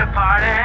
to party.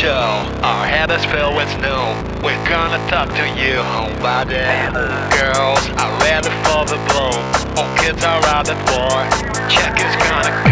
show. Our head is filled with snow. We're gonna talk to you about it. Girls are ready for the blow. All kids are out at war. Check is gonna come.